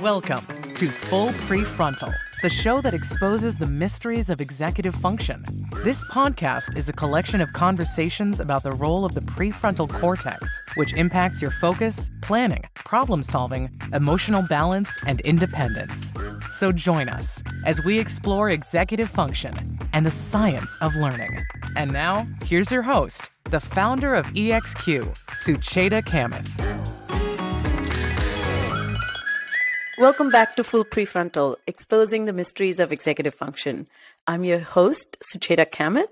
Welcome to Full Prefrontal, the show that exposes the mysteries of executive function. This podcast is a collection of conversations about the role of the prefrontal cortex, which impacts your focus, planning, problem solving, emotional balance, and independence. So join us as we explore executive function and the science of learning. And now, here's your host, the founder of EXQ, Sucheta Kamath. Welcome back to Full Prefrontal, exposing the mysteries of executive function. I'm your host, Sucheta Kamath,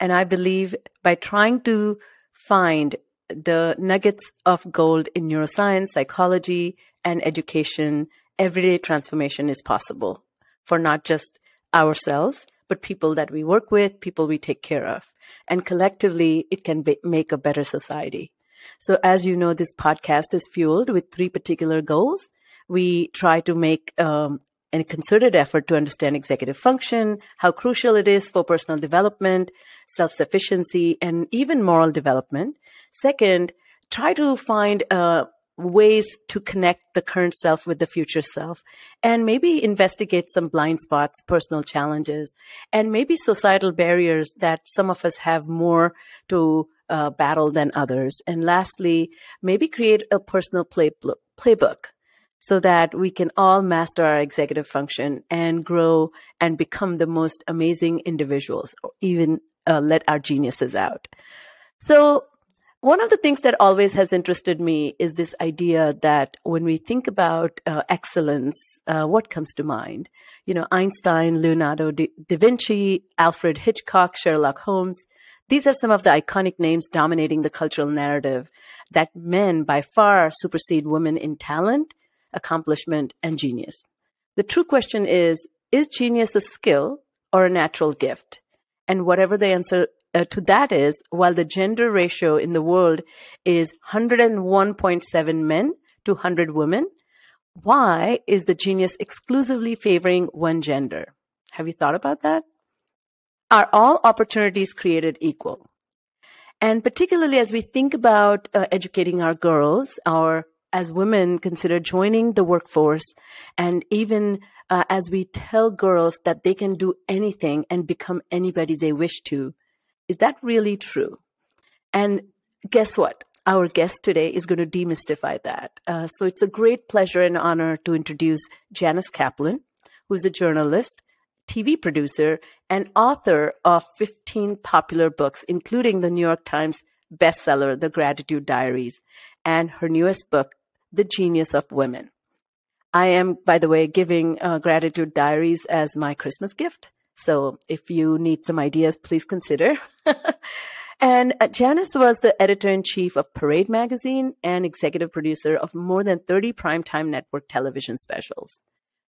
and I believe by trying to find the nuggets of gold in neuroscience, psychology, and education, everyday transformation is possible for not just ourselves, but people that we work with, people we take care of. And collectively, it can be, make a better society. So, as you know, this podcast is fueled with three particular goals we try to make um, a concerted effort to understand executive function, how crucial it is for personal development, self sufficiency, and even moral development. Second, try to find uh, ways to connect the current self with the future self and maybe investigate some blind spots, personal challenges, and maybe societal barriers that some of us have more to uh, battle than others. And lastly, maybe create a personal playbook, playbook so that we can all master our executive function and grow and become the most amazing individuals, or even uh, let our geniuses out. So, one of the things that always has interested me is this idea that when we think about uh, excellence, uh, what comes to mind? You know, Einstein, Leonardo da Vinci, Alfred Hitchcock, Sherlock Holmes. These are some of the iconic names dominating the cultural narrative that men by far supersede women in talent, accomplishment, and genius. The true question is Is genius a skill or a natural gift? And whatever the answer uh, to that is, while the gender ratio in the world is 101.7 men to 100 women, why is the genius exclusively favoring one gender? Have you thought about that? Are all opportunities created equal? And particularly as we think about uh, educating our girls, our as women consider joining the workforce and even uh, as we tell girls that they can do anything and become anybody they wish to, is that really true? And guess what? Our guest today is going to demystify that. Uh, so it's a great pleasure and honor to introduce Janice Kaplan, who's a journalist, TV producer, and author of 15 popular books, including the New York Times bestseller, The Gratitude Diaries, and her newest book, the genius of women. I am, by the way, giving uh, gratitude diaries as my Christmas gift. So if you need some ideas, please consider. and uh, Janice was the editor in chief of Parade magazine and executive producer of more than 30 primetime network television specials.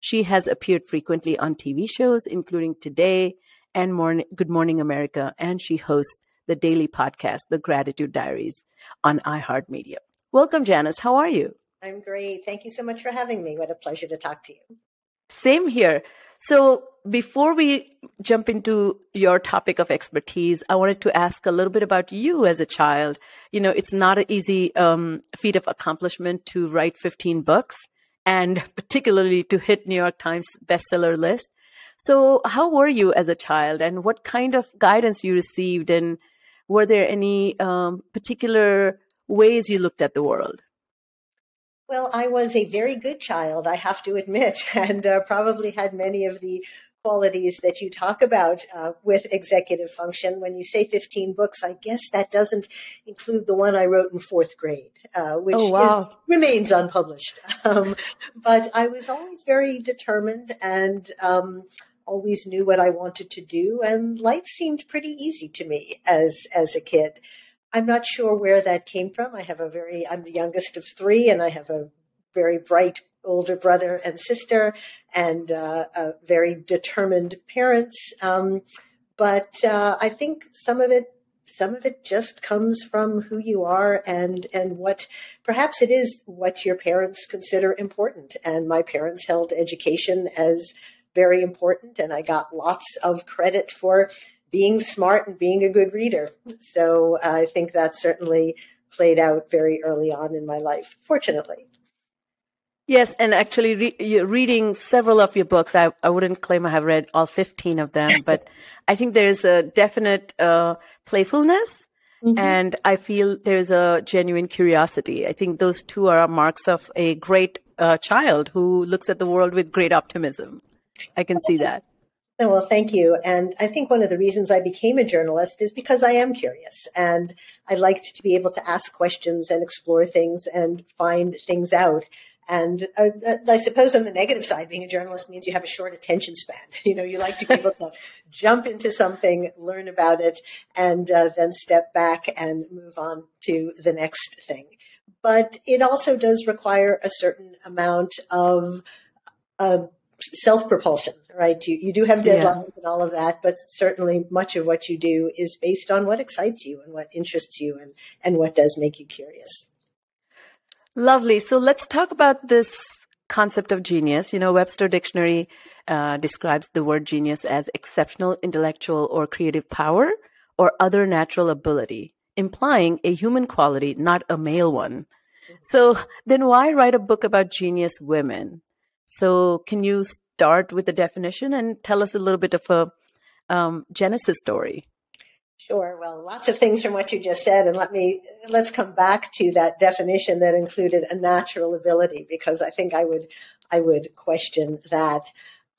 She has appeared frequently on TV shows, including Today and Morning, Good Morning America, and she hosts the daily podcast, The Gratitude Diaries, on iHeartMedia. Welcome, Janice. How are you? I'm great. Thank you so much for having me. What a pleasure to talk to you. Same here. So, before we jump into your topic of expertise, I wanted to ask a little bit about you as a child. You know, it's not an easy um, feat of accomplishment to write 15 books and particularly to hit New York Times bestseller list. So, how were you as a child and what kind of guidance you received? And were there any um, particular ways you looked at the world? Well, I was a very good child, I have to admit, and uh, probably had many of the qualities that you talk about uh, with executive function. When you say 15 books, I guess that doesn't include the one I wrote in fourth grade, uh, which oh, wow. is, remains unpublished. Um, but I was always very determined and um, always knew what I wanted to do, and life seemed pretty easy to me as as a kid. I'm not sure where that came from. I have a very, I'm the youngest of three, and I have a very bright older brother and sister, and uh, very determined parents. Um, but uh, I think some of it, some of it just comes from who you are and and what perhaps it is what your parents consider important. And my parents held education as very important, and I got lots of credit for being smart and being a good reader. So I think that certainly played out very early on in my life, fortunately. Yes, and actually, re- reading several of your books, I, I wouldn't claim I have read all 15 of them, but I think there's a definite uh, playfulness Mm-hmm. And I feel there's a genuine curiosity. I think those two are marks of a great uh, child who looks at the world with great optimism. I can see that. Oh, well, thank you. And I think one of the reasons I became a journalist is because I am curious and I liked to be able to ask questions and explore things and find things out. And I, uh, I, suppose on the negative side, being a journalist means you have a short attention span. You know, you like to be able to jump into something, learn about it, and uh, then step back and move on to the next thing. But it also does require a certain amount of uh, self propulsion, right? You, you do have deadlines yeah. and all of that, but certainly much of what you do is based on what excites you and what interests you and, and what does make you curious. Lovely. So let's talk about this concept of genius. You know, Webster Dictionary uh, describes the word genius as exceptional intellectual or creative power or other natural ability, implying a human quality, not a male one. So then why write a book about genius women? So can you start with the definition and tell us a little bit of a um, genesis story? Sure. Well, lots of things from what you just said, and let me let's come back to that definition that included a natural ability because I think I would I would question that.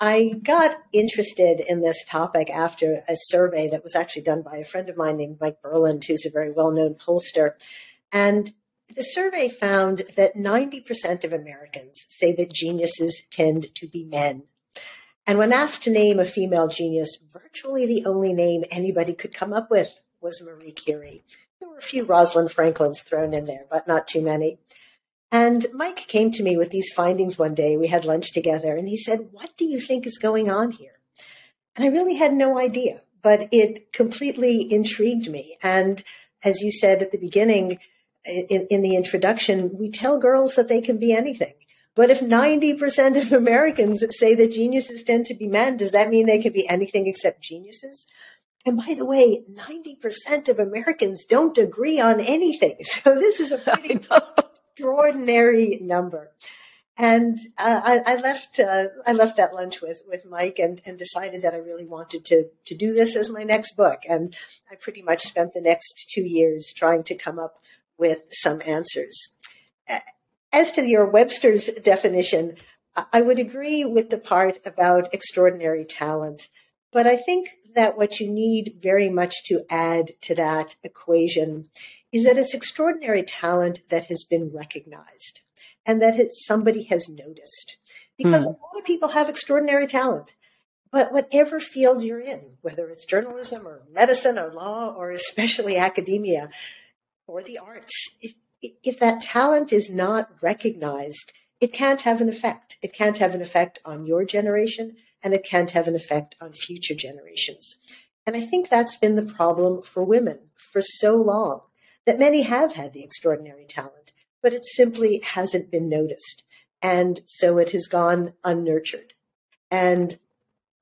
I got interested in this topic after a survey that was actually done by a friend of mine named Mike Berland, who's a very well-known pollster, and the survey found that 90% of Americans say that geniuses tend to be men. And when asked to name a female genius, virtually the only name anybody could come up with was Marie Curie. There were a few Rosalind Franklins thrown in there, but not too many. And Mike came to me with these findings one day. We had lunch together, and he said, What do you think is going on here? And I really had no idea, but it completely intrigued me. And as you said at the beginning, in, in the introduction, we tell girls that they can be anything. But if 90% of Americans say that geniuses tend to be men, does that mean they can be anything except geniuses? And by the way, 90% of Americans don't agree on anything. So this is a pretty extraordinary number. And uh, I, I, left uh, I left that lunch with, with Mike and, and decided that I really wanted to to do this as my next book. And I pretty much spent the next two years trying to come up with some answers. As to your Webster's definition, I would agree with the part about extraordinary talent, but I think that what you need very much to add to that equation is that it's extraordinary talent that has been recognized and that somebody has noticed. Because mm. a lot of people have extraordinary talent. But whatever field you're in, whether it's journalism or medicine or law or especially academia or the arts, if, if that talent is not recognized, it can't have an effect. It can't have an effect on your generation and it can't have an effect on future generations. And I think that's been the problem for women for so long that many have had the extraordinary talent, but it simply hasn't been noticed. And so it has gone unnurtured. And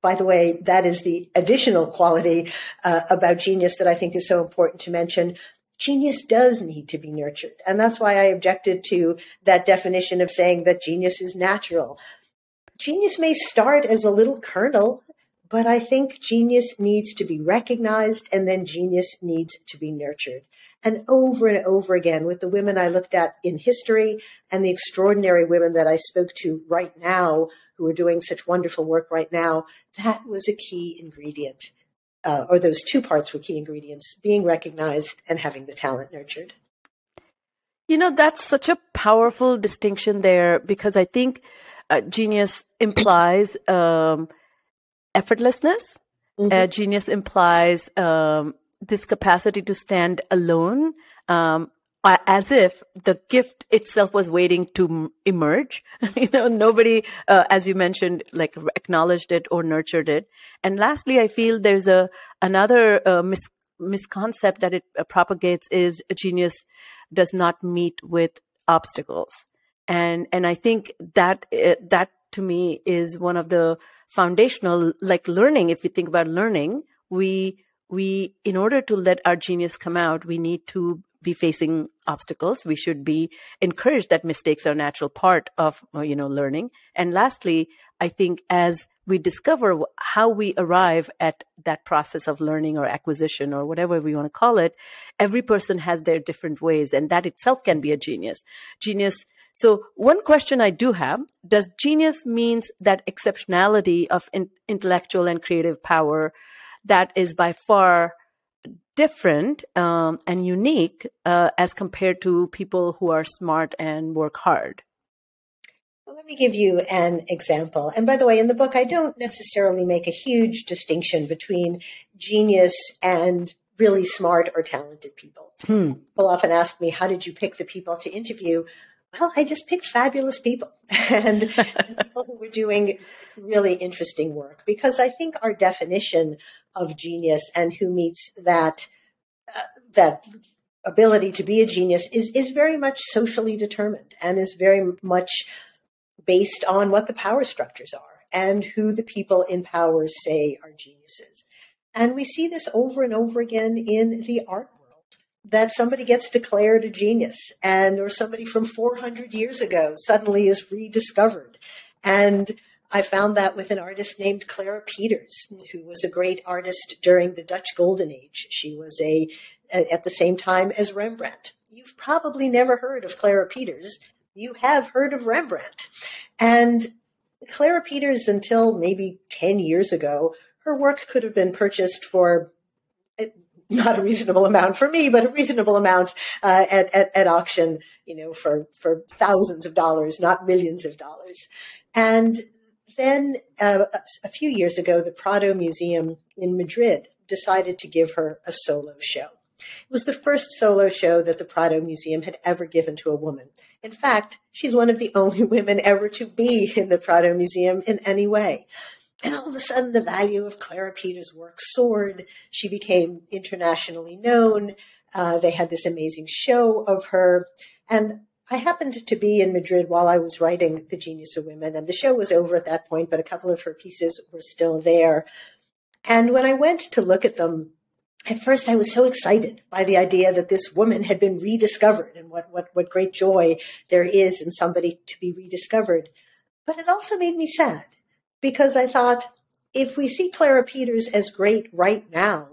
by the way, that is the additional quality uh, about genius that I think is so important to mention genius does need to be nurtured. And that's why I objected to that definition of saying that genius is natural. Genius may start as a little kernel, but I think genius needs to be recognized and then genius needs to be nurtured. And over and over again with the women I looked at in history and the extraordinary women that I spoke to right now who are doing such wonderful work right now, that was a key ingredient uh, or those two parts were key ingredients being recognized and having the talent nurtured. You know, that's such a powerful distinction there because I think uh, genius implies um, effortlessness. Mm-hmm. Uh, genius implies um, this capacity to stand alone um, as if the gift itself was waiting to emerge. you know, nobody, uh, as you mentioned, like acknowledged it or nurtured it. And lastly, I feel there's a another uh, mis- misconcept that it uh, propagates is a genius does not meet with obstacles. And and I think that uh, that to me is one of the foundational, like learning. If you think about learning, we we in order to let our genius come out we need to be facing obstacles. We should be encouraged that mistakes are a natural part of, uh, you know, learning. And lastly, I think as we discover how we arrive at that process of learning or acquisition or whatever we want to call it, every person has their different ways, and that itself can be a genius. Genius. So, one question I do have does genius means that exceptionality of in- intellectual and creative power that is by far different um, and unique uh, as compared to people who are smart and work hard? Well, let me give you an example. And by the way, in the book, I don't necessarily make a huge distinction between genius and really smart or talented people. Hmm. People often ask me, How did you pick the people to interview? Well, I just picked fabulous people and, and people who were doing really interesting work because I think our definition of genius and who meets that uh, that ability to be a genius is is very much socially determined and is very much based on what the power structures are and who the people in power say are geniuses. And we see this over and over again in the art that somebody gets declared a genius and or somebody from 400 years ago suddenly is rediscovered. And I found that with an artist named Clara Peeters, who was a great artist during the Dutch Golden Age. She was a at the same time as Rembrandt. You've probably never heard of Clara Peeters, you have heard of Rembrandt. And Clara Peeters, until maybe 10 years ago, her work could have been purchased for not a reasonable amount for me, but a reasonable amount uh, at, at, at, auction, you know, for, for thousands of dollars, not millions of dollars. And then uh, a few years ago, the Prado Museum in Madrid decided to give her a solo show. It was the first solo show that the Prado Museum had ever given to a woman. In fact, she's one of the only women ever to be in the Prado Museum in any way. And all of a sudden, the value of Clara Peeters' work soared. She became internationally known. Uh, they had this amazing show of her. And I happened to be in Madrid while I was writing The Genius of Women, and the show was over at that point, but a couple of her pieces were still there. And when I went to look at them, at first I was so excited by the idea that this woman had been rediscovered and what, what, what great joy there is in somebody to be rediscovered. But it also made me sad because I thought, if we see Clara Peeters as great right now,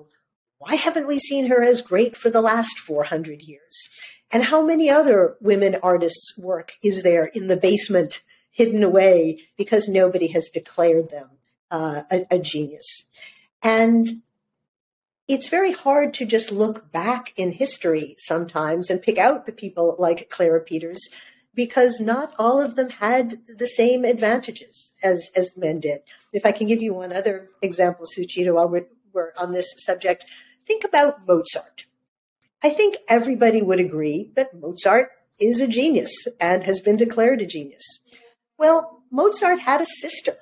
why haven't we seen her as great for the last 400 years? And how many other women artists' work is there in the basement hidden away because nobody has declared them uh, a, a genius? And it's very hard to just look back in history sometimes and pick out the people like Clara Peeters because not all of them had the same advantages as, as men did. If I can give you one other example, Sucheta, while we're, we're on this subject, think about Mozart. I think everybody would agree that Mozart is a genius and has been declared a genius. Well, Mozart had a sister.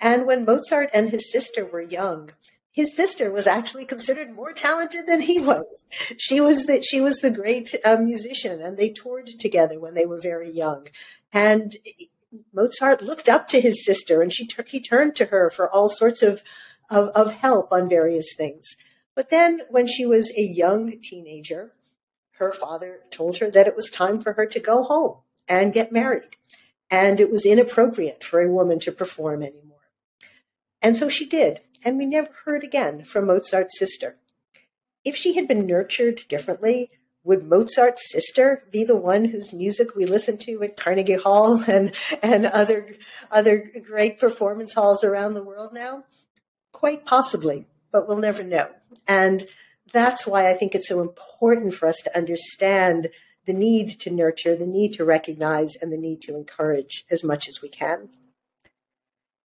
And when Mozart and his sister were young, his sister was actually considered more talented than he was. She was the, she was the great uh, musician, and they toured together when they were very young. And Mozart looked up to his sister, and she he turned to her for all sorts of, of, of help on various things. But then, when she was a young teenager, her father told her that it was time for her to go home and get married, and it was inappropriate for a woman to perform anymore. And so she did and we never heard again from Mozart's sister. If she had been nurtured differently, would Mozart's sister be the one whose music we listen to at Carnegie Hall and, and other, other great performance halls around the world now? Quite possibly, but we'll never know. And that's why I think it's so important for us to understand the need to nurture, the need to recognize, and the need to encourage as much as we can.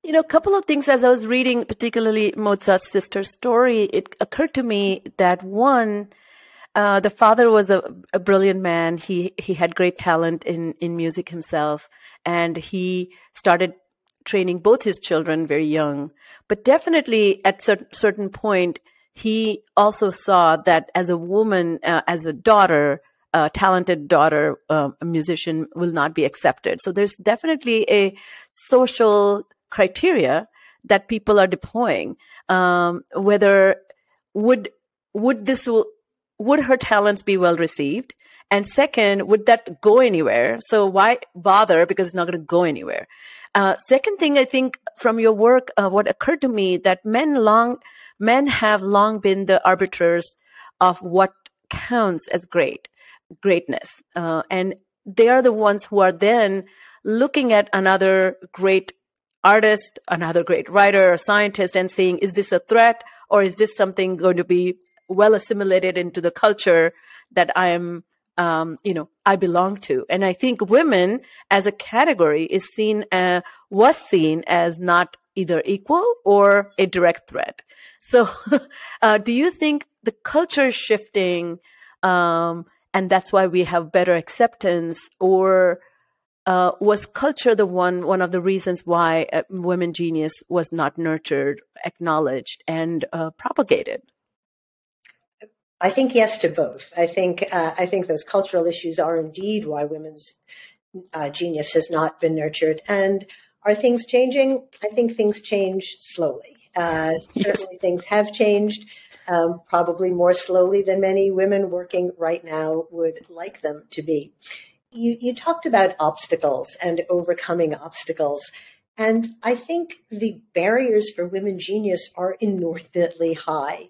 You know, a couple of things as I was reading, particularly Mozart's sister's story, it occurred to me that one, uh, the father was a, a, brilliant man. He he had great talent in in music himself, and he started training both his children very young. But definitely at a certain point, he also saw that as a woman, uh, as a daughter, a talented daughter, uh, a musician, will not be accepted. So there's definitely a social criteria that people are deploying. Um, whether would would this would her talents be well received? And second, would that go anywhere? So why bother? Because it's not going to go anywhere. Uh, second thing, I think from your work, uh, what occurred to me that men long, men have long been the arbiters of what counts as great, greatness. Uh, and they are the ones who are then looking at another great artist, another great writer or scientist and saying, is this a threat or is this something going to be well assimilated into the culture that I am, um, you know, I belong to? And I think women as a category is seen, uh, was seen as not either equal or a direct threat. So, uh, do you think the culture is shifting, um, and that's why we have better acceptance, or uh, was culture the one one of the reasons why uh, women genius was not nurtured, acknowledged, and uh, propagated? I think yes to both. I think uh, I think those cultural issues are indeed why women's uh, genius has not been nurtured. And are things changing? I think things change slowly. Uh, certainly, things have changed. Um, probably more slowly than many women working right now would like them to be you, you talked about obstacles and overcoming obstacles. And I think the barriers for women genius are inordinately high.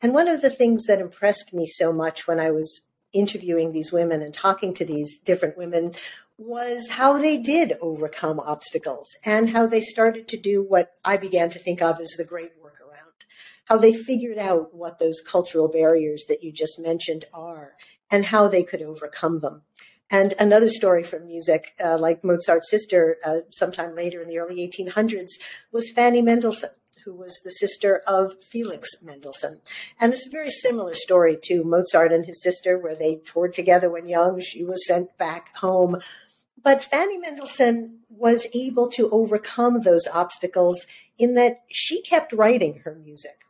And one of the things that impressed me so much when I was interviewing these women and talking to these different women was how they did overcome obstacles and how they started to do what I began to think of as the great workaround. How they figured out what those cultural barriers that you just mentioned are and how they could overcome them. And another story from music, uh, like Mozart's sister, uh, sometime later in the early 1800s, was Fanny Mendelssohn, who was the sister of Felix Mendelssohn. And it's a very similar story to Mozart and his sister, where they toured together when young. She was sent back home. But Fanny Mendelssohn was able to overcome those obstacles in that she kept writing her music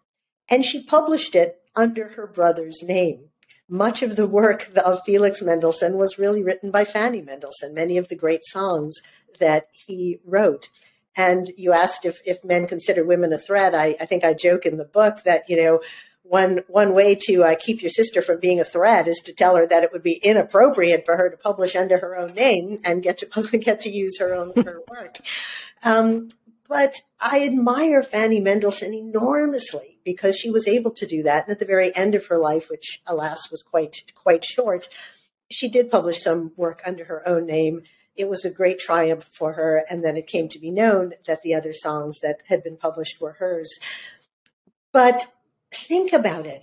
and she published it under her brother's name much of the work of Felix Mendelssohn was really written by Fanny Mendelssohn, many of the great songs that he wrote. And you asked if, if men consider women a threat. I, I think I joke in the book that, you know, one one way to uh, keep your sister from being a threat is to tell her that it would be inappropriate for her to publish under her own name and get to get to use her own her work. Um, but I admire Fanny Mendelssohn enormously because she was able to do that. And at the very end of her life, which alas was quite, quite short, she did publish some work under her own name. It was a great triumph for her. And then it came to be known that the other songs that had been published were hers. But think about it.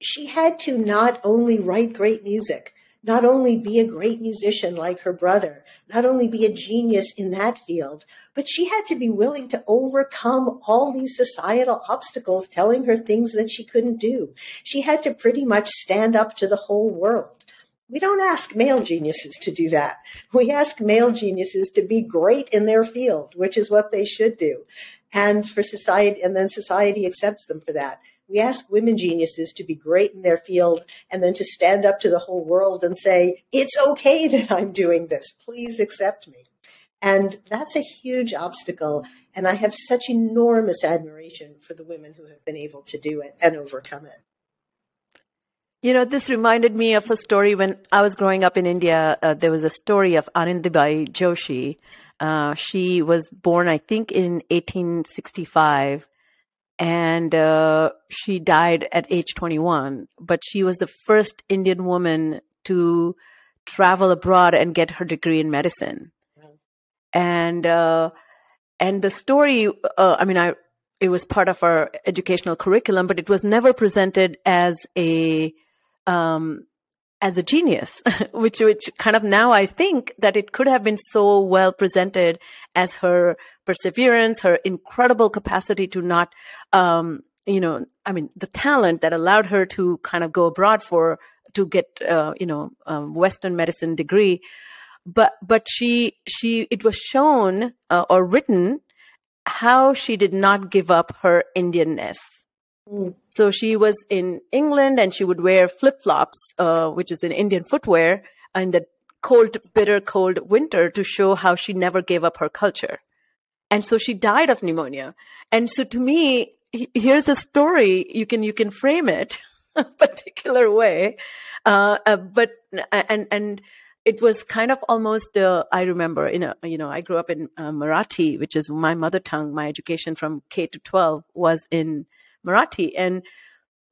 She had to not only write great music, not only be a great musician like her brother, not only be a genius in that field, but she had to be willing to overcome all these societal obstacles telling her things that she couldn't do. She had to pretty much stand up to the whole world. We don't ask male geniuses to do that. We ask male geniuses to be great in their field, which is what they should do. And for society, and then society accepts them for that. We ask women geniuses to be great in their field and then to stand up to the whole world and say, it's okay that I'm doing this. Please accept me. And that's a huge obstacle. And I have such enormous admiration for the women who have been able to do it and overcome it. You know, this reminded me of a story when I was growing up in India. Uh, there was a story of Anandibai Joshi. Uh, she was born, I think, in 1865 and uh, she died at age 21 but she was the first indian woman to travel abroad and get her degree in medicine. And uh, and the story uh, i mean i it was part of our educational curriculum but it was never presented as a um, as a genius, which which kind of now I think that it could have been so well presented as her perseverance, her incredible capacity to not, um, you know, I mean, the talent that allowed her to kind of go abroad for to get, uh, you know, Western medicine degree, but but she she it was shown uh, or written how she did not give up her Indianness Mm. So she was in England and she would wear flip flops, uh, which is an Indian footwear, in the cold, bitter cold winter to show how she never gave up her culture. And so she died of pneumonia. And so to me, here's the story. You can, you can frame it a particular way. Uh, uh, but and and it was kind of almost uh, i remember you know you know i grew up in uh, marathi which is my mother tongue my education from k to 12 was in marathi. And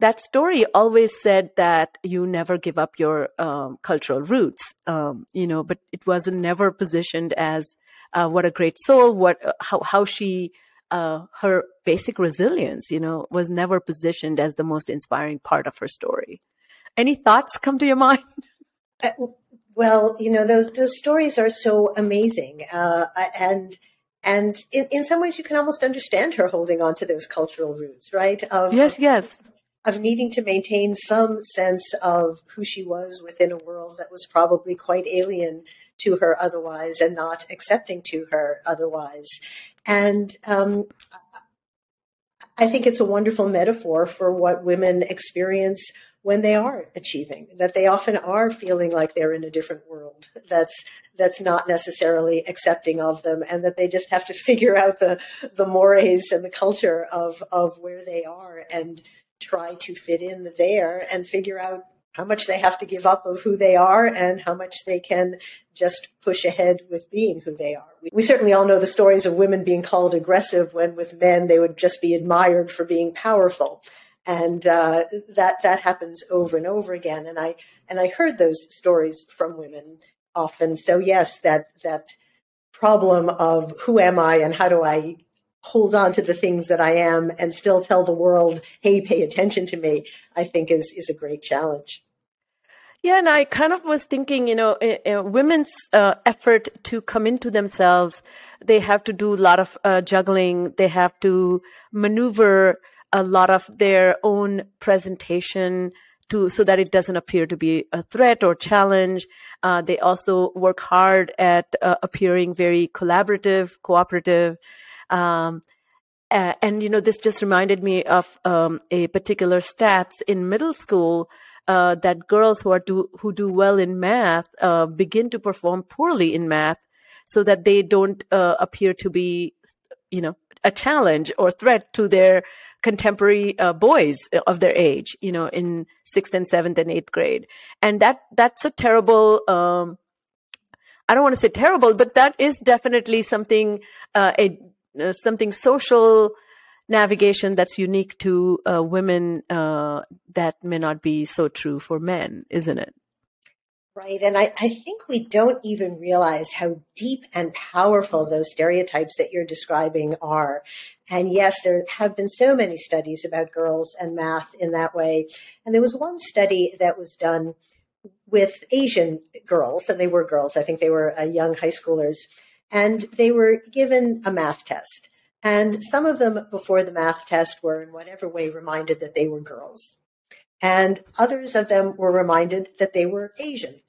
that story always said that you never give up your um, cultural roots um, you know but it wasn't never positioned as uh, what a great soul what uh, how how she uh, her basic resilience you know was never positioned as the most inspiring part of her story. Any thoughts come to your mind? Uh, well, you know those those stories are so amazing, uh, and and in, in some ways you can almost understand her holding on to those cultural roots, right? Of, yes, yes. Of needing to maintain some sense of who she was within a world that was probably quite alien to her otherwise, and not accepting to her otherwise. And um, I think it's a wonderful metaphor for what women experience when they are achieving that they often are feeling like they're in a different world that's that's not necessarily accepting of them and that they just have to figure out the the mores and the culture of of where they are and try to fit in there and figure out how much they have to give up of who they are and how much they can just push ahead with being who they are. We certainly all know the stories of women being called aggressive when with men they would just be admired for being powerful and uh, that that happens over and over again. And I and I heard those stories from women often. So yes, that that problem of who am I and how do I hold on to the things that I am and still tell the world, hey, pay attention to me, I think is is a great challenge. Yeah, and I kind of was thinking, you know, uh, women's uh, effort to come into themselves, they have to do a lot of uh, juggling. They have to maneuver a lot of their own presentation to so that it doesn't appear to be a threat or challenge. Uh, they also work hard at uh, appearing very collaborative, cooperative. Um, and you know, this just reminded me of um, a particular stats in middle school uh, that girls who are do who do well in math uh, begin to perform poorly in math, so that they don't uh, appear to be, you know, a challenge or threat to their contemporary uh, boys of their age, you know, in sixth and seventh and eighth grade. And that, that's a terrible, um, I don't want to say terrible, but that is definitely something, uh, a, uh, something social navigation that's unique to uh, women uh, that may not be so true for men, isn't it? Right. And I, I think we don't even realize how deep and powerful those stereotypes that you're describing are. And yes, there have been so many studies about girls and math in that way. And there was one study that was done with Asian girls, and they were girls, I think they were uh, young high schoolers, and they were given a math test. And some of them before the math test were in whatever way reminded that they were girls. And others of them were reminded that they were Asian.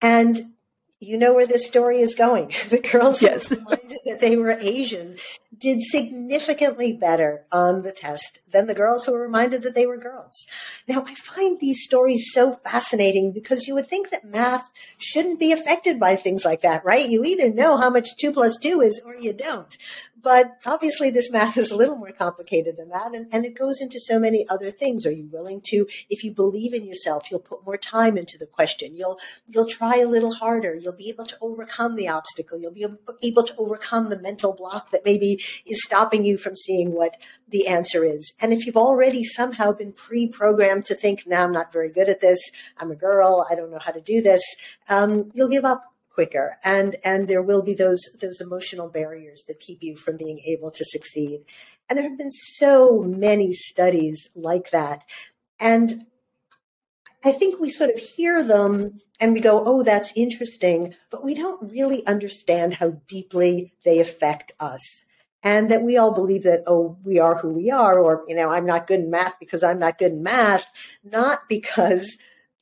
And you know where this story is going. The girls yes. reminded that they were Asian did significantly better on the test than the girls who were reminded that they were girls. Now, I find these stories so fascinating because you would think that math shouldn't be affected by things like that, right? You either know how much two plus two is or you don't. But obviously, this math is a little more complicated than that, and, and it goes into so many other things. Are you willing to, if you believe in yourself, you'll put more time into the question. You'll you'll try a little harder. You'll be able to overcome the obstacle. You'll be able to overcome the mental block that maybe is stopping you from seeing what the answer is. And if you've already somehow been pre-programmed to think, "Now I'm not very good at this. I'm a girl. I don't know how to do this," um, you'll give up quicker. And and there will be those those emotional barriers that keep you from being able to succeed. And there have been so many studies like that. And i think we sort of hear them and we go oh that's interesting but we don't really understand how deeply they affect us. And that we all believe that oh we are who we are or you know i'm not good in math because i'm not good in math not because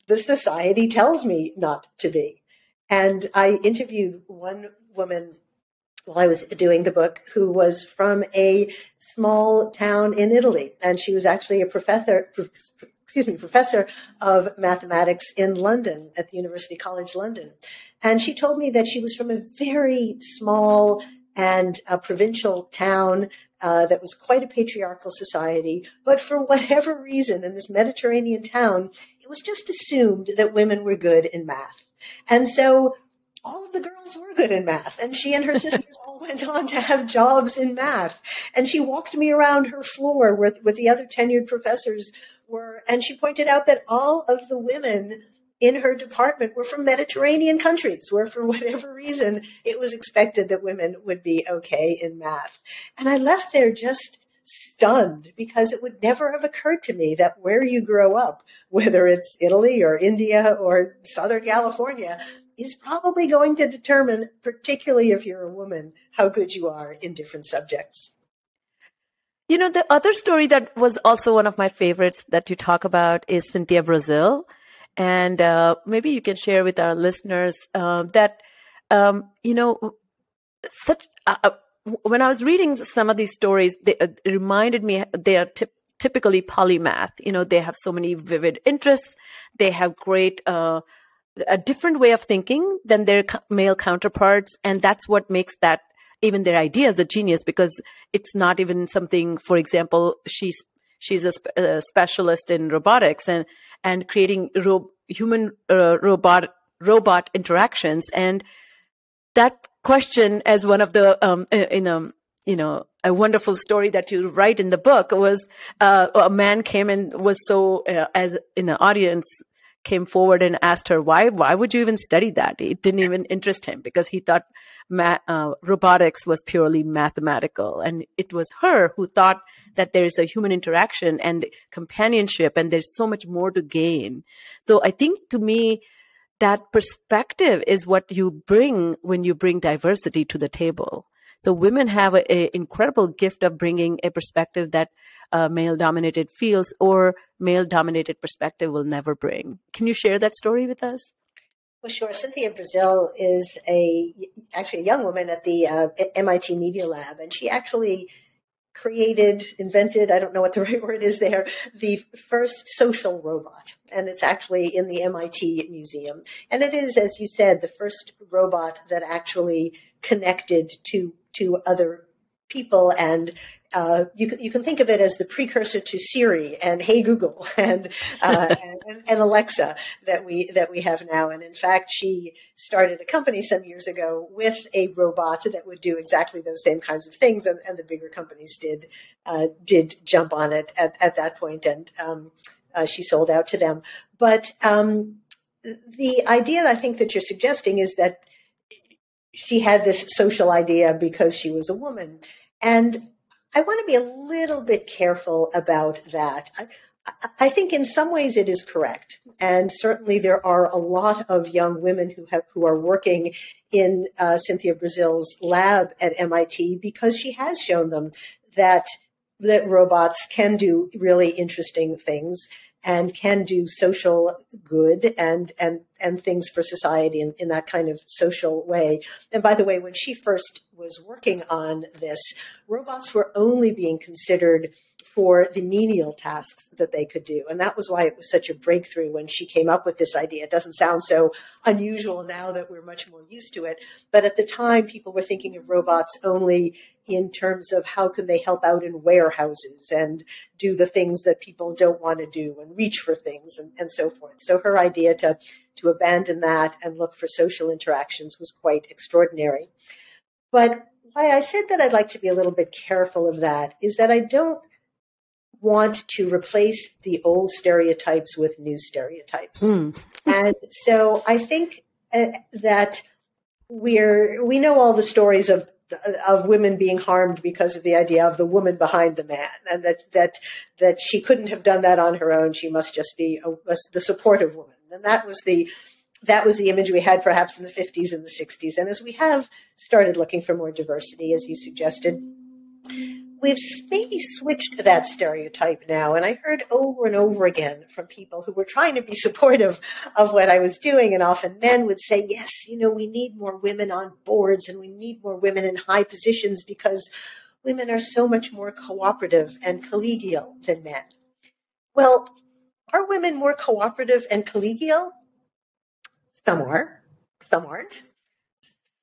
the society tells me not to be and I interviewed one woman while I was doing the book who was from a small town in Italy. And she was actually a professor, excuse me, professor of mathematics in London at the University College London. And she told me that she was from a very small and a provincial town uh, that was quite a patriarchal society. But for whatever reason, in this Mediterranean town, it was just assumed that women were good in math. And so all of the girls were good in math. And she and her sisters all went on to have jobs in math. And she walked me around her floor with, with the other tenured professors were, and she pointed out that all of the women in her department were from Mediterranean countries, where for whatever reason it was expected that women would be okay in math. And I left there just stunned because it would never have occurred to me that where you grow up, whether it's Italy or India or Southern California, is probably going to determine, particularly if you're a woman, how good you are in different subjects. You know, the other story that was also one of my favorites that you talk about is Cynthia Breazeal. And uh, maybe you can share with our listeners uh, that, um, you know, such. Uh, uh when I was reading some of these stories, they, uh, it reminded me they are t- typically polymath. You know, they have so many vivid interests. They have great, uh, a different way of thinking than their male counterparts, and that's what makes that even their ideas a genius because it's not even something. For example, she's she's a, spe- a specialist in robotics and and creating ro- human uh, robot robot interactions and that question as one of the um, in a you know a wonderful story that you write in the book was uh, a man came and was so uh, as in the audience came forward and asked her why why would you even study that? It didn't even interest him because he thought ma- uh, robotics was purely mathematical and it was her who thought that there is a human interaction and companionship and there's so much more to gain. So i think to me that perspective is what you bring when you bring diversity to the table. So women have an incredible gift of bringing a perspective that uh, male-dominated fields or male-dominated perspective will never bring. Can you share that story with us? Well, sure. Cynthia Breazeal is a actually a young woman at the uh, MIT Media Lab, and she actually created, invented, I don't know what the right word is there, the first social robot. And it's actually in the MIT Museum. And it is, as you said, the first robot that actually connected to, to other people and uh, you, can, you can think of it as the precursor to Siri and Hey Google and, uh, and, and Alexa that we that we have now. And in fact, she started a company some years ago with a robot that would do exactly those same kinds of things, and, and the bigger companies did uh, did jump on it at, at that point, and um, uh, she sold out to them. But um, the idea I think that you're suggesting is that she had this social idea because she was a woman. And I want to be a little bit careful about that. I, I think in some ways it is correct, and certainly there are a lot of young women who have who are working in uh, Cynthia Breazeal's lab at MIT because she has shown them that that robots can do really interesting things and can do social good and and and things for society in, in that kind of social way. And by the way, when she first was working on this, robots were only being considered for the menial tasks that they could do. And that was why it was such a breakthrough when she came up with this idea. It doesn't sound so unusual now that we're much more used to it. But at the time, people were thinking of robots only in terms of how can they help out in warehouses and do the things that people don't want to do and reach for things and, and so forth. So her idea to, to abandon that and look for social interactions was quite extraordinary. But why I said that I'd like to be a little bit careful of that is that I don't want to replace the old stereotypes with new stereotypes. Mm. and so I think uh, that we're we know all the stories of of women being harmed because of the idea of the woman behind the man and that that that she couldn't have done that on her own she must just be a, a, the supportive woman and that was the that was the image we had perhaps in the 50s and the 60s and as we have started looking for more diversity as you suggested we've maybe switched that stereotype now. And I heard over and over again from people who were trying to be supportive of what I was doing. And often men would say, yes, you know, we need more women on boards and we need more women in high positions because women are so much more cooperative and collegial than men. Well, are women more cooperative and collegial? Some are, some aren't.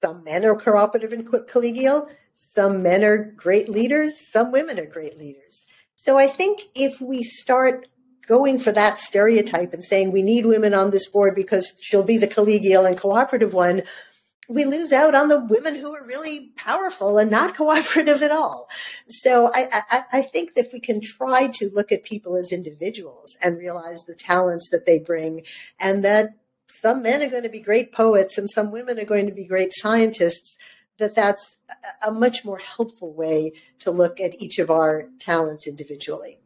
some men are cooperative and collegial, some men are great leaders, some women are great leaders. So I think if we start going for that stereotype and saying we need women on this board because she'll be the collegial and cooperative one, we lose out on the women who are really powerful and not cooperative at all. So I, I, I, think that if we can try to look at people as individuals and realize the talents that they bring and that some men are going to be great poets and some women are going to be great scientists, that that's a much more helpful way to look at each of our talents individually.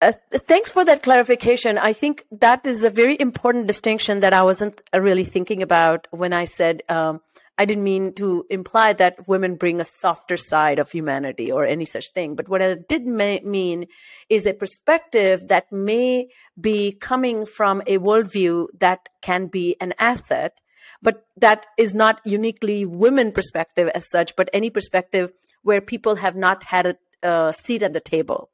Uh, thanks for that clarification. I think that is a very important distinction that I wasn't really thinking about when I said um, I didn't mean to imply that women bring a softer side of humanity or any such thing. But what I did mean is a perspective that may be coming from a worldview that can be an asset, but that is not uniquely women perspective as such, but any perspective where people have not had a, a seat at the table.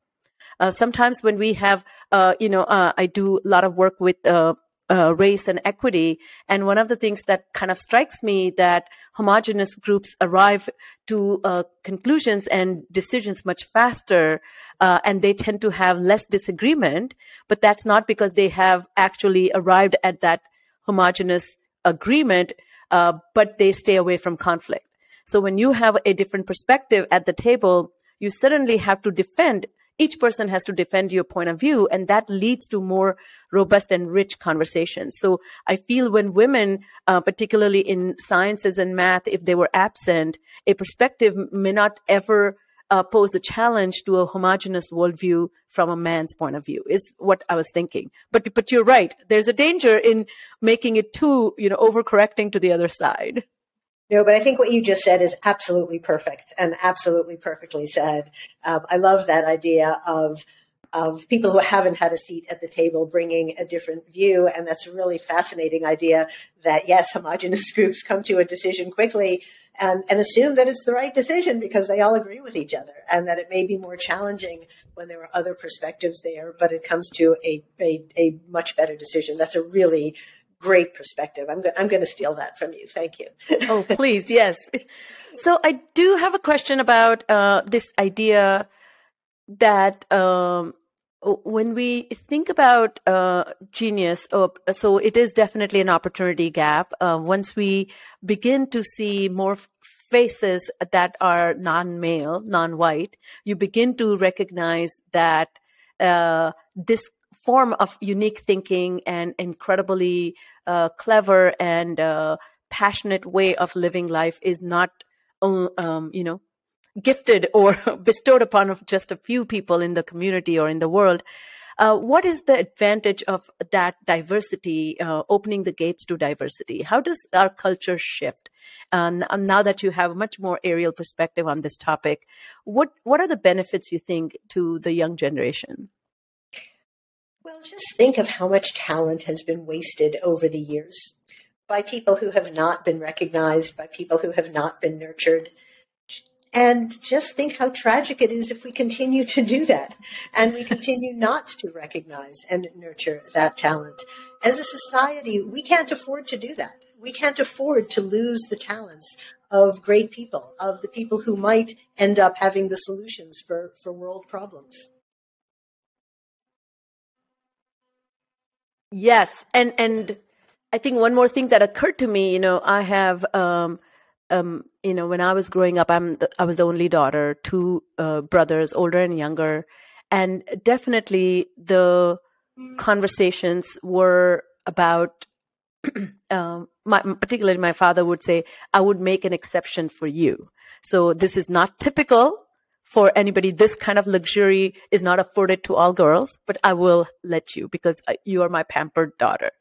Uh, sometimes when we have, uh, you know, uh, I do a lot of work with uh, uh, race and equity. And one of the things that kind of strikes me that homogenous groups arrive to uh, conclusions and decisions much faster, and they tend to have less disagreement. But that's not because they have actually arrived at that homogenous agreement, uh, but they stay away from conflict. So when you have a different perspective at the table, you suddenly have to defend each person has to defend your point of view and that leads to more robust and rich conversations so i feel when women uh, particularly in sciences and math if they were absent a perspective may not ever uh, pose a challenge to a homogenous worldview from a man's point of view is what I was thinking. But but you're right. There's a danger in making it too, you know, overcorrecting to the other side. No, but I think what you just said is absolutely perfect and absolutely perfectly said. Um, I love that idea of of people who haven't had a seat at the table bringing a different view, and that's a really fascinating idea. That yes, homogenous groups come to a decision quickly and, and assume that it's the right decision because they all agree with each other, and that it may be more challenging when there are other perspectives there, but it comes to a a, a much better decision. That's a really great perspective. I'm, go- I'm going to steal that from you. Thank you. oh, please. Yes. So I do have a question about uh, this idea that um, when we think about uh, genius, oh, so it is definitely an opportunity gap. Uh, once we begin to see more faces that are non-male, non-white, you begin to recognize that uh, this form of unique thinking and incredibly uh, clever and uh, passionate way of living life is not, um, you know, gifted or bestowed upon of just a few people in the community or in the world. Uh, what is the advantage of that diversity, uh, opening the gates to diversity? How does our culture shift? And now that you have a much more aerial perspective on this topic, what what are the benefits you think to the young generation? Well, just think of how much talent has been wasted over the years by people who have not been recognized, by people who have not been nurtured. And just think how tragic it is if we continue to do that and we continue not to recognize and nurture that talent. As a society, we can't afford to do that. We can't afford to lose the talents of great people, of the people who might end up having the solutions for, for world problems. Yes, and and I think one more thing that occurred to me, you know, I have, um, um, you know, when I was growing up, I'm the, I was the only daughter, two uh, brothers, older and younger, and definitely the conversations were about. um, my, particularly, my father would say, "I would make an exception for you." So this is not typical for anybody, this kind of luxury is not afforded to all girls, but I will let you because uh, you are my pampered daughter.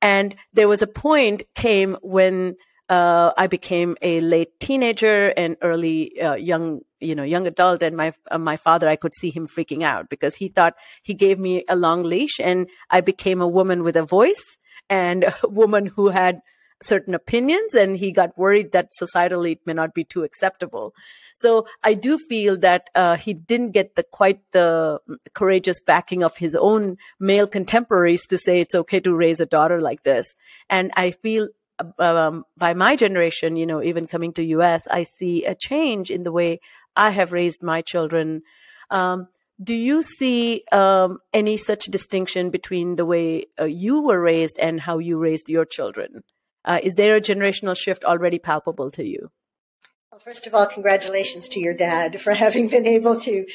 And there was a point came when uh, I became a late teenager and early uh, young, you know, young adult. And my uh, my father, I could see him freaking out because he thought he gave me a long leash, and I became a woman with a voice and a woman who had certain opinions, and he got worried that societally it may not be too acceptable. So I do feel that uh, he didn't get the quite the courageous backing of his own male contemporaries to say it's okay to raise a daughter like this. And I feel um, by my generation, you know, even coming to US, I see a change in the way I have raised my children. Um, do you see um, any such distinction between the way uh, you were raised and how you raised your children? Uh, is there a generational shift already palpable to you? Well, first of all, congratulations to your dad for having been able to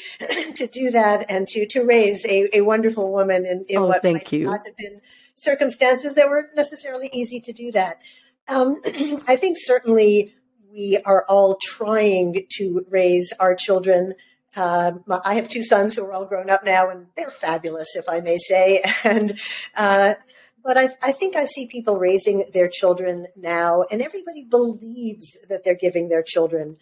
to do that and to to raise a, a wonderful woman in, in oh, what thank might you. not have been circumstances that weren't necessarily easy to do that. Um, I think certainly we are all trying to raise our children. Uh, I have two sons who are all grown up now, and they're fabulous, if I may say. And uh, but I, I, think I see people raising their children now, and everybody believes that they're giving their children,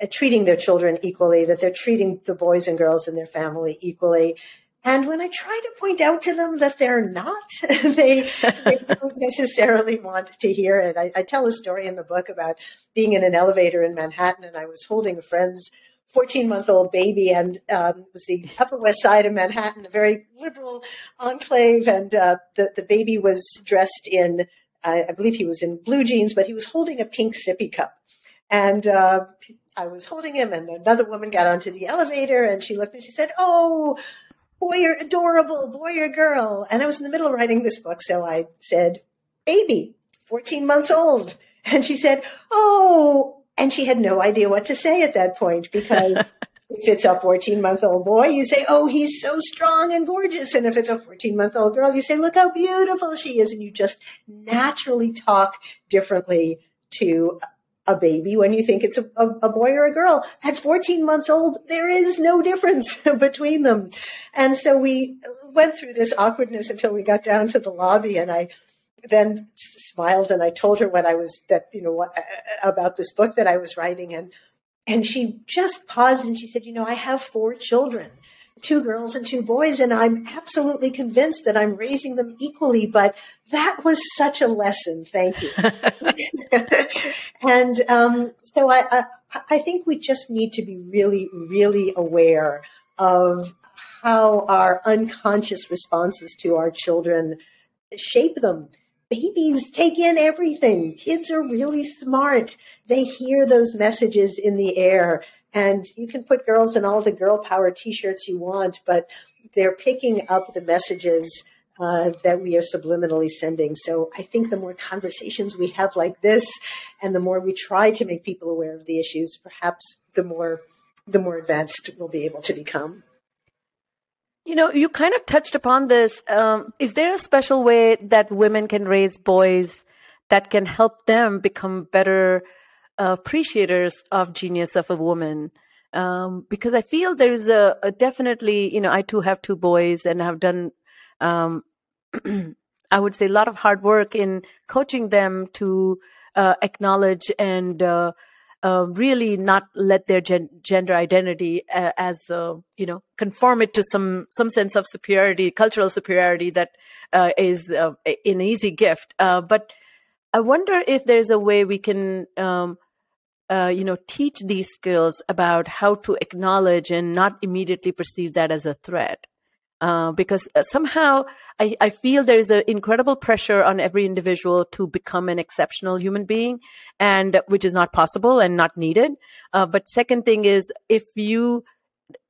uh, treating their children equally, that they're treating the boys and girls in their family equally. And when I try to point out to them that they're not, they, they don't necessarily want to hear it. I, I, tell a story in the book about being in an elevator in Manhattan and I was holding a friend's 14 month old baby and um, it was the Upper West Side of Manhattan, a very liberal enclave. And uh, the, the baby was dressed in, uh, I believe he was in blue jeans, but he was holding a pink sippy cup. And uh, I was holding him, and another woman got onto the elevator and she looked and she said, Oh, boy, you're adorable, boy, you're girl. And I was in the middle of writing this book, so I said, baby, 14 months old. And she said, oh, and she had no idea what to say at that point because if it's a 14 month old boy, you say, oh, he's so strong and gorgeous. And if it's a 14 month old girl, you say, look how beautiful she is. And you just naturally talk differently to a baby when you think it's a, a, a, boy or a girl. At 14 months old, there is no difference between them. And so we went through this awkwardness until we got down to the lobby and I then smiled and I told her what I was that, you know, what about this book that I was writing. And, and she just paused and she said, you know, I have four children two girls and two boys, and I'm absolutely convinced that I'm raising them equally. But that was such a lesson. Thank you. and um, so I, I, I think we just need to be really, really aware of how our unconscious responses to our children shape them. Babies take in everything. Kids are really smart. They hear those messages in the air and you can put girls in all the girl power t shirts you want, but they're picking up the messages uh, that we are subliminally sending. So I think the more conversations we have like this, and the more we try to make people aware of the issues, perhaps the more the more advanced we'll be able to become. You know, you kind of touched upon this. Um, is there a special way that women can raise boys that can help them become better appreciators of genius of a woman um, because I feel there's a, a, definitely, you know, I too have two boys and have done, um, I would say, a lot of hard work in coaching them to uh, acknowledge and uh, uh, really not let their gen- gender identity uh, as you know conform it to some some sense of superiority, cultural superiority that uh, is uh, an easy gift. but I wonder if there's a way we can um, uh, you know, teach these skills about how to acknowledge and not immediately perceive that as a threat. Uh, because uh, somehow I, I feel there is an incredible pressure on every individual to become an exceptional human being, and which is not possible and not needed. Uh, but second thing is, if you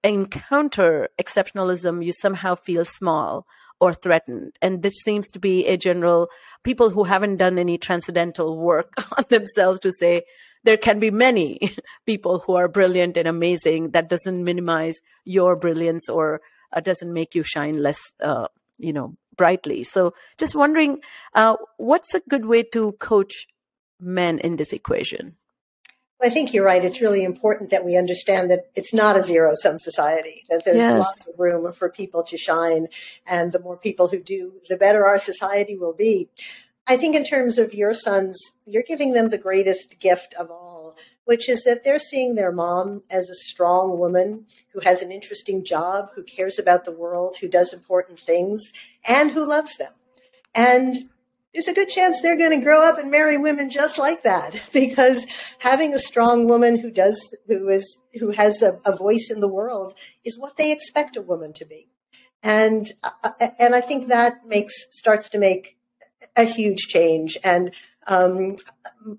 encounter exceptionalism, you somehow feel small or threatened. And this seems to be a general people who haven't done any transcendental work on themselves to say, there can be many people who are brilliant and amazing. That doesn't minimize your brilliance or uh, doesn't make you shine less, uh, you know, brightly. So, just wondering, uh, what's a good way to coach men in this equation? I think you're right. It's really important that we understand that it's not a zero sum society, that there's yes. lots of room for people to shine. And the more people who do, the better our society will be. I think in terms of your sons, you're giving them the greatest gift of all, which is that they're seeing their mom as a strong woman who has an interesting job, who cares about the world, who does important things, and who loves them. And there's a good chance they're going to grow up and marry women just like that because having a strong woman who does who is who has a, a voice in the world is what they expect a woman to be and uh, and I think that makes starts to make a huge change. And Um,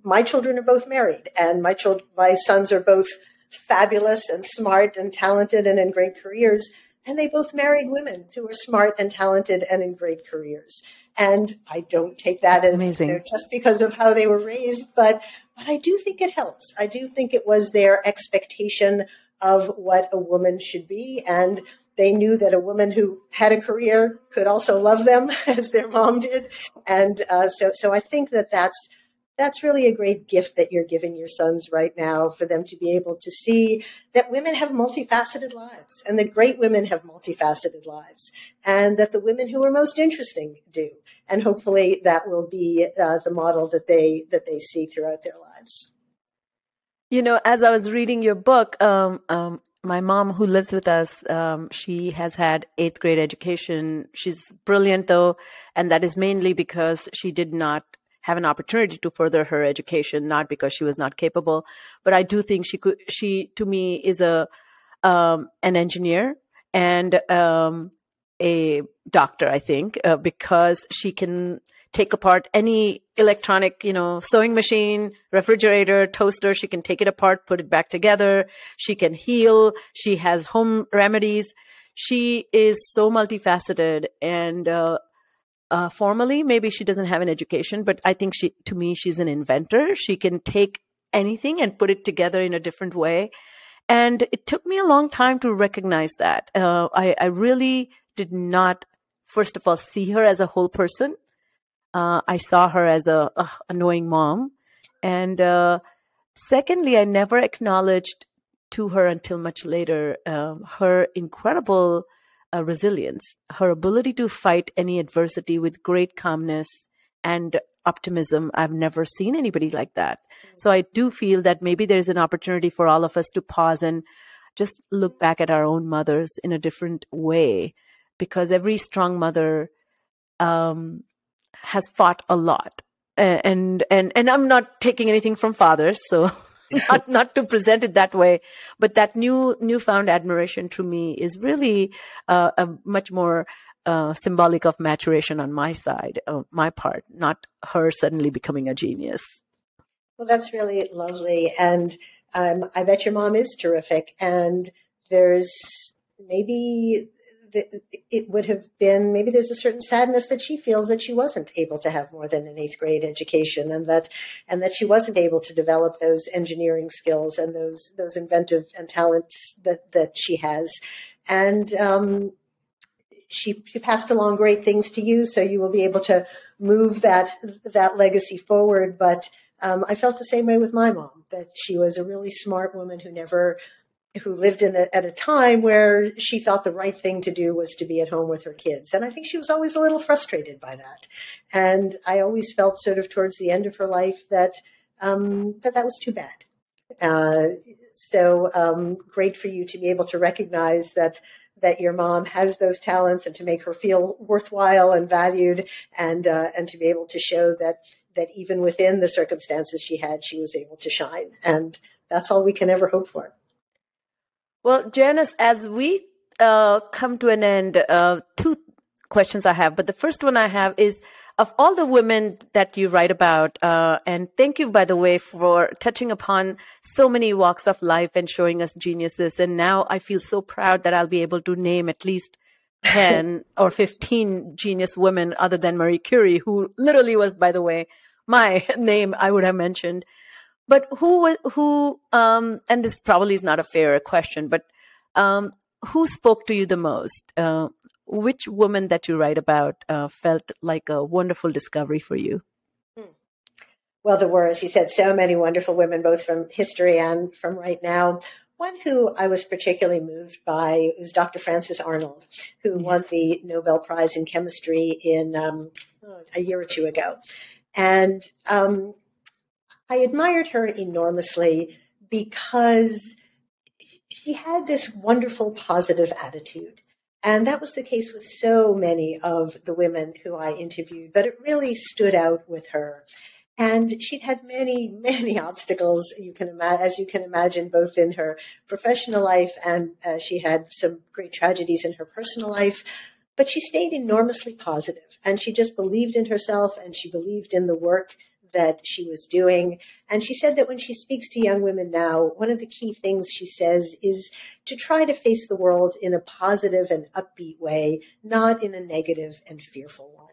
my children are both married, and my children, my sons are both fabulous and smart and talented and in great careers. And they both married women who are smart and talented and in great careers. And I don't take that as Amazing. You know, just because of how they were raised, but but I do think it helps. I do think it was their expectation of what a woman should be, and they knew that a woman who had a career could also love them as their mom did, and uh, so so I think that that's that's really a great gift that you're giving your sons right now for them to be able to see that women have multifaceted lives and that great women have multifaceted lives and that the women who are most interesting do. And hopefully that will be uh, the model that they that they see throughout their lives. You know as i was reading your book um, um, my mom who lives with us um, she has had eighth grade education she's brilliant though and that is mainly because she did not have an opportunity to further her education, not because she was not capable, but I do think she could. She, to me, is a um, an engineer and um, a doctor. I think uh, because she can take apart any electronic, you know, sewing machine, refrigerator, toaster. She can take it apart, put it back together. She can heal. She has home remedies. She is so multifaceted and uh, uh, formally, maybe she doesn't have an education, but I think she, to me, she's an inventor. She can take anything and put it together in a different way. And it took me a long time to recognize that. Uh, I, I, really did not, first of all, see her as a whole person. Uh, I saw her as a annoying mom, and uh, secondly, I never acknowledged to her until much later um, her incredible uh, resilience, her ability to fight any adversity with great calmness and optimism. I've never seen anybody like that. Mm-hmm. So I do feel that maybe there's an opportunity for all of us to pause and just look back at our own mothers in a different way because every strong mother um, has fought a lot and and and I'm not taking anything from fathers so not not to present it that way, but that new newfound admiration to me is really uh, a much more uh, symbolic of maturation on my side, uh, my part, not her suddenly becoming a genius. Well, that's really lovely, and um, I bet your mom is terrific. And there's maybe it would have been maybe there's a certain sadness that she feels that she wasn't able to have more than an eighth grade education and that and that she wasn't able to develop those engineering skills and those those inventive and talents that that she has. And um, she, she passed along great things to you so you will be able to move that that legacy forward. But um, I felt the same way with my mom that she was a really smart woman who never who lived in a, at a time where she thought the right thing to do was to be at home with her kids. And I think she was always a little frustrated by that. And I always felt sort of towards the end of her life that um, that, that was too bad. Uh, so um, great for you to be able to recognize that that your mom has those talents and to make her feel worthwhile and valued and uh, and to be able to show that that even within the circumstances she had, she was able to shine. And that's all we can ever hope for. Well, Janice, as we uh, come to an end, uh, two questions I have. But the first one I have is of all the women that you write about, uh, and thank you, by the way, for touching upon so many walks of life and showing us geniuses. And now I feel so proud that I'll be able to name at least 10 or 15 genius women other than Marie Curie, who literally was, by the way, my name I would have mentioned. But who who um, and this probably is not a fair question, but um, who spoke to you the most? Uh, which woman that you write about uh, felt like a wonderful discovery for you? Hmm. Well, there were, as you said, so many wonderful women, both from history and from right now. One who I was particularly moved by was Dr. Frances Arnold, who yes. won the Nobel Prize in Chemistry in um, a year or two ago. And um, I admired her enormously because she had this wonderful positive attitude. And that was the case with so many of the women who I interviewed, but it really stood out with her. And she'd had many, many obstacles, you can imagine, as you can imagine, both in her professional life and uh, she had some great tragedies in her personal life. But she stayed enormously positive and she just believed in herself and she believed in the work that she was doing. And she said that when she speaks to young women now, one of the key things she says is to try to face the world in a positive and upbeat way, not in a negative and fearful one.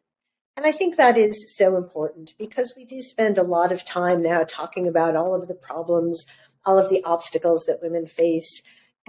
And I think that is so important because we do spend a lot of time now talking about all of the problems, all of the obstacles that women face.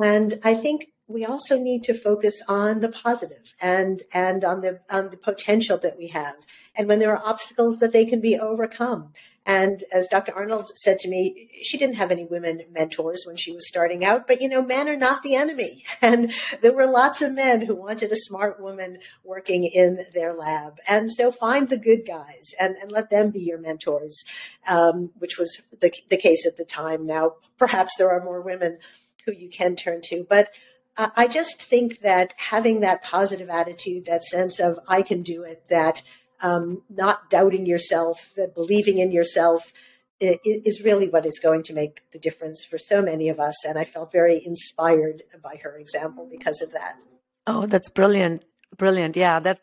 And I think we also need to focus on the positive and and on the on the potential that we have and when there are obstacles that they can be overcome. And as dr arnold said to me she didn't have any women mentors when she was starting out but you know men are not the enemy. And there were lots of men who wanted a smart woman working in their lab. And so find the good guys and, and let them be your mentors um, which was the, the case at the time. Now perhaps there are more women who you can turn to but I just think that having that positive attitude, that sense of I can do it, that um, not doubting yourself, that believing in yourself is really what is going to make the difference for so many of us. And I felt very inspired by her example because of that. Oh, that's brilliant. Brilliant. Yeah, that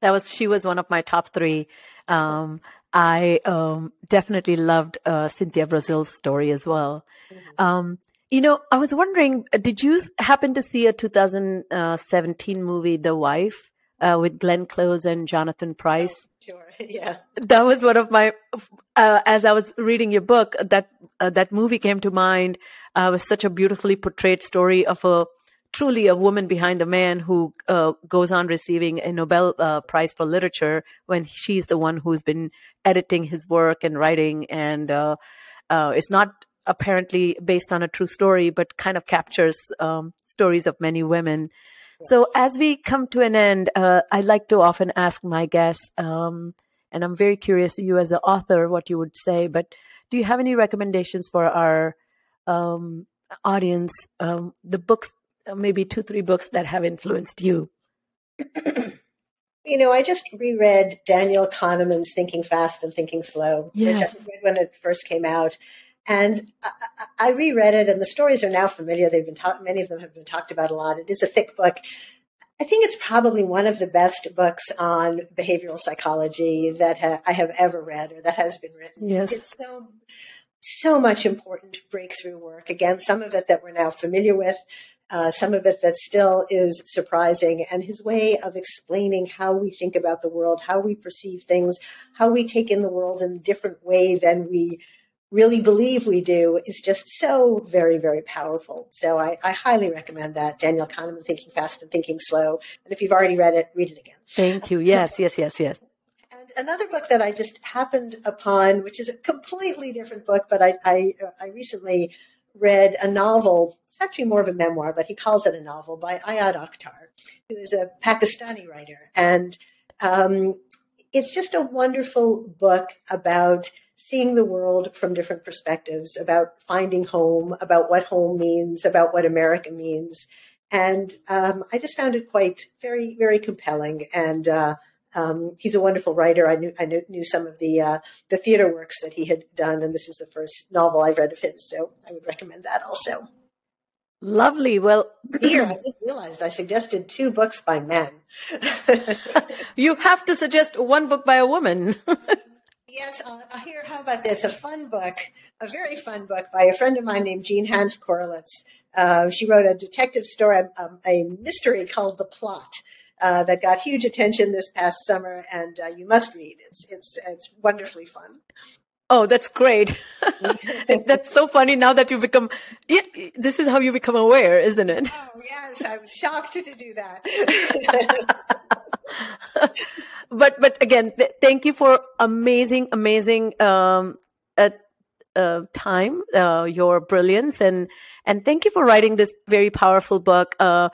that was she was one of my top three. Um, I um, definitely loved uh, Cynthia Breazeal's story as well. Mm-hmm. Um, you know, I was wondering, uh, did you happen to see a 2017 movie, The Wife, uh, with Glenn Close and Jonathan Pryce? Oh, sure, yeah. That was one of my. Uh, as I was reading your book, that uh, that movie came to mind. Uh, it was such a beautifully portrayed story of a truly a woman behind a man who uh, goes on receiving a Nobel uh, Prize for Literature when she's the one who's been editing his work and writing. And uh, uh it's not apparently based on a true story, but kind of captures um, stories of many women. So as we come to an end, uh, I like to often ask my guests, um, and I'm very curious, to you as an author, what you would say. But do you have any recommendations for our um, audience? Um, the books, maybe two, three books that have influenced you. You know, I just reread Daniel Kahneman's Thinking Fast and Thinking Slow, yes. which I read when it first came out. And I, I, reread it, and the stories are now familiar. They've been talked; many of them have been talked about a lot. It is a thick book. I think it's probably one of the best books on behavioral psychology that ha- I have ever read or that has been written. Yes, it's so so much important breakthrough work. Again, some of it that we're now familiar with, uh, some of it that still is surprising, and his way of explaining how we think about the world, how we perceive things, how we take in the world in a different way than we really believe we do is just so very, very powerful. So I, I, highly recommend that. Daniel Kahneman, Thinking Fast and Thinking Slow. And if you've already read it, read it again. Thank you. Yes, yes, yes, yes. And another book that I just happened upon, which is a completely different book, but I, I, I recently read a novel. It's actually more of a memoir, but he calls it a novel by Ayad Akhtar, who is a Pakistani writer. And um, it's just a wonderful book about – seeing the world from different perspectives about finding home, about what home means, about what America means. And um, I just found it quite very, very compelling. And uh, um, he's a wonderful writer. I knew I knew, knew some of the uh, the theater works that he had done, and this is the first novel I've read of his, so I would recommend that also. Lovely. Well, dear, I just realized I suggested two books by men. you have to suggest one book by a woman. Yes, uh, here, how about this? A fun book, a very fun book by a friend of mine named Jean Hanff Korelitz. Uh, she wrote a detective story, um, a mystery called The Plot. Uh, that got huge attention this past summer, and uh, you must read. It's it's it's wonderfully fun. Oh, that's great. that's so funny now that you become, yeah, this is how you become aware, isn't it? Oh, yes. I was shocked to do that. but, but again, th- thank you for amazing, amazing, um, uh, uh, time, uh, your brilliance and, and thank you for writing this very powerful book. Uh,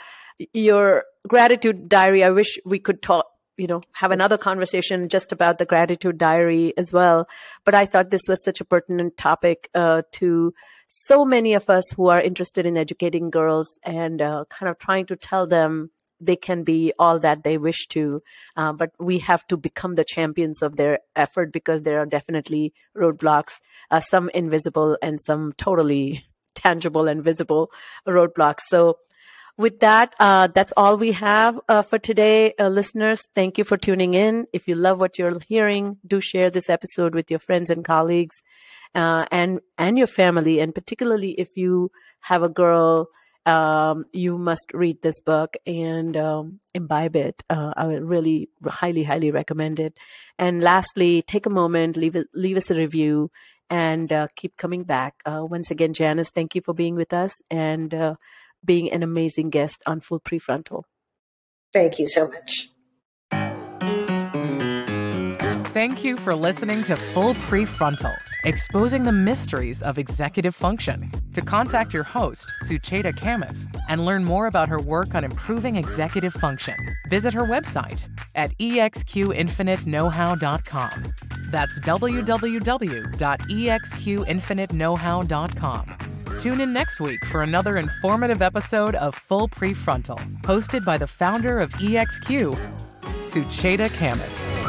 your gratitude diary. I wish we could talk, you know, have another conversation just about the gratitude diary as well. But I thought this was such a pertinent topic uh, to so many of us who are interested in educating girls and kind of trying to tell them they can be all that they wish to. Uh, but we have to become the champions of their effort because there are definitely roadblocks, uh, some invisible and some totally tangible and visible roadblocks. So with that, uh, that's all we have uh, for today, uh, listeners. Thank you for tuning in. If you love what you're hearing, do share this episode with your friends and colleagues, uh, and and your family. And particularly if you have a girl, um, you must read this book and um, imbibe it. Uh, I would really highly, highly recommend it. And lastly, take a moment, leave leave us a review, and uh, keep coming back. once again, Janice, thank you for being with us and being an amazing guest on Full Prefrontal. Thank you so much. Thank you for listening to Full Prefrontal, exposing the mysteries of executive function. To contact your host, Sucheta Kamath, and learn more about her work on improving executive function, visit her website at exqinfiniteknowhow.com. That's www.exqinfiniteknowhow.com. Tune in next week for another informative episode of Full Prefrontal, hosted by the founder of EXQ, Sucheta Kamath.